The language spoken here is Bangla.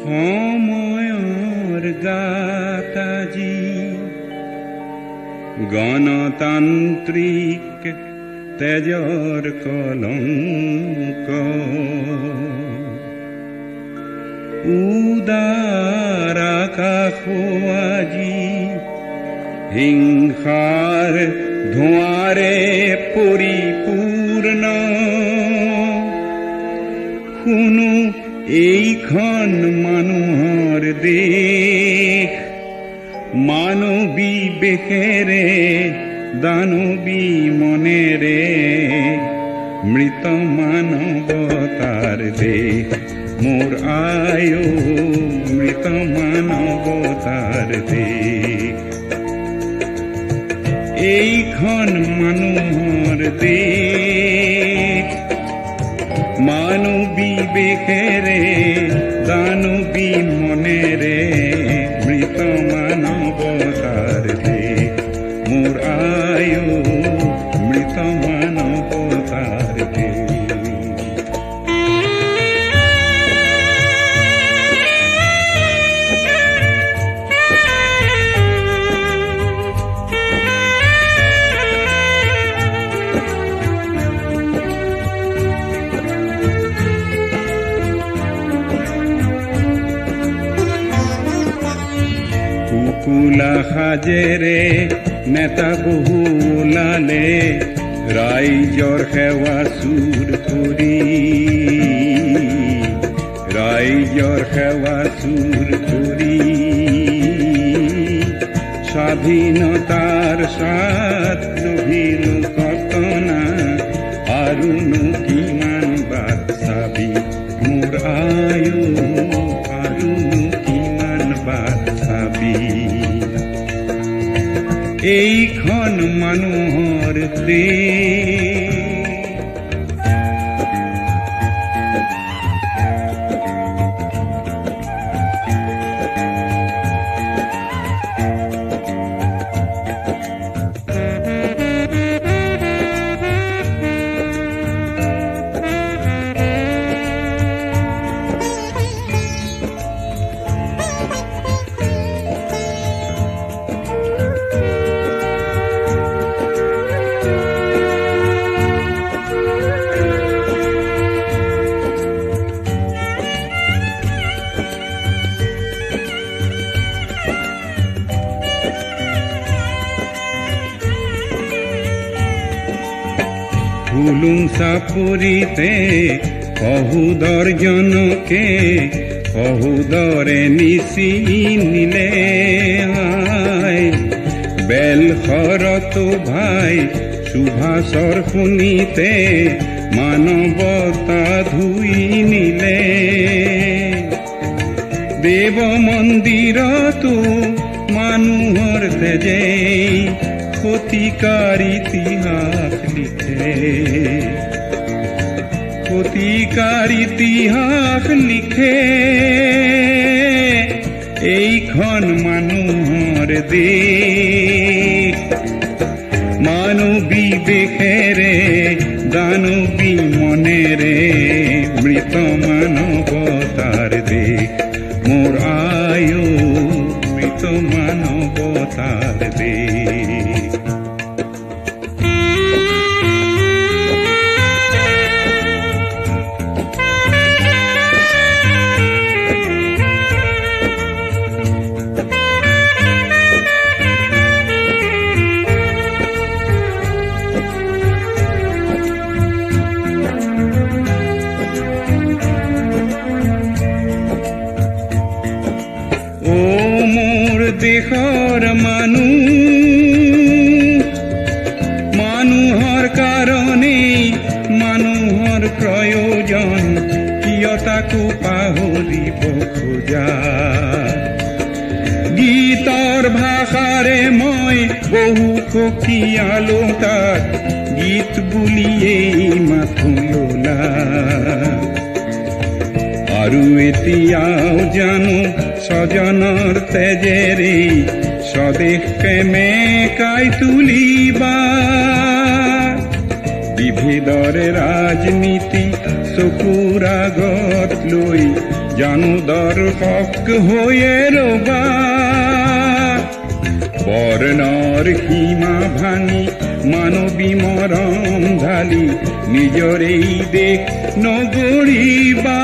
সময়ৰ গাতাজি গণতান্ত্ৰিক তেজৰ কলংক উদাৰ আকাশ আজি হিংসাৰ ধোঁৱাৰে পৰিপূৰ্ণ এইখন মানুহৰ দেশ। মানৱী বেশেৰে দানৱী মনেৰে মৃত মানৱতাৰ দেশ। মোৰ আয়ো মৃত মানৱতাৰ দেশ। এইখন মানুহৰ দেশ। মানৱী বেশেৰে দানৱী কুকুলা হাজেরে, নেতা বহু লালে ৰাইজৰ সেৱা চুৰ কৰি ৰাইজৰ সেৱা চুৰ কৰি স্বাধীনতাৰ সাত লভিলো এইখন মানুহৰ দেশ হুলুং চাপৰিতে সহুদৰজনকে সহুদৰে নিচি নিলে। বেল শৰতো ভাই সুভাষৰ শুনিতে মানৱতা ধুই নিলে দেৱ মন্দিৰতো মানুহৰ তেজেই ক্ষতিকাৰ ইতিহাস লিখে। ক্ষতিকাৰ ইতিহাস লিখে। এইখন মানুহৰ দেশ। মানৱী বেশেৰে দানৱী মনেৰে মৃত মানৱতাৰ দেশ। মোৰ আয়ু মৃত মানৱতাৰ দেশ। দেশৰ মানুহ মানুহৰ কাৰণেই মানুহৰ প্ৰয়োজন কিয় তাকো পাহৰিব খোজা গীতৰ ভাষাৰে মই বহু সখীয়ালো তাক গীত বুলিয়েই মাথো ললা। আৰু এতিয়াও জানো স্বজনৰ তেজেৰে স্বদেশ প্ৰেমে কাই তুলিবা। বিভেদৰ ৰাজনীতি চকুৰ আগত লৈ জানো দৰ্শক হৈয়ে ৰবা বৰ্ণৰ সীমা ভাঙি মানৱী মরম ঢালি নিজরেই দেখ নগরী বা।